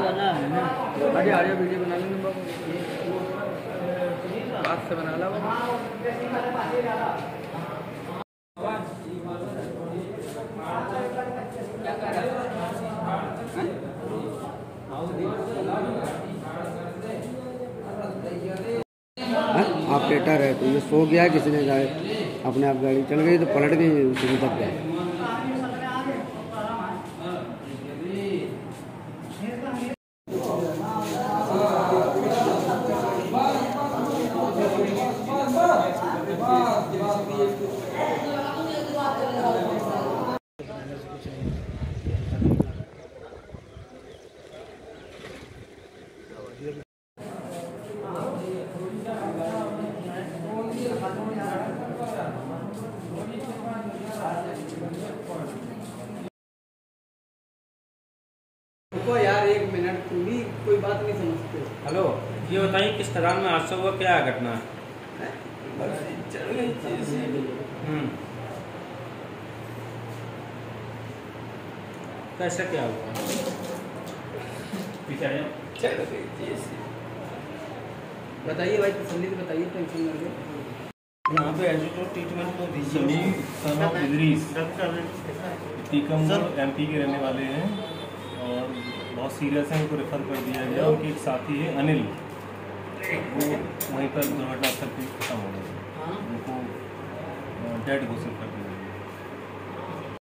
आगे आर्या वीडियो बना लेंगे हाथ से बना ला क्या कर रहा है? ऑपरेटर है तो ये सो गया, किसी ने जाए अपने आप गाड़ी चल गई तो पलट गई, उसी तक गए यार एक मिनट तुम भी कोई बात नहीं समझते हेलो ये बताइए किस खदान में हादसा हुआ क्या घटना हम्म। कैसे क्या हुआ। बताइए भाई तसल्ली से बताइए टेंशन ना लो यहाँ पे ट्रीटमेंट को Sunny son of Idris Tikamgarh MP के रहने वाले हैं और बहुत सीरियस हैं उनको रेफर कर दिया गया। उनके एक साथी है अनिल। वो वहीं पर दुर्घटना स्थल पर खत्म हो गए। उनको डेड घोषित कर दिया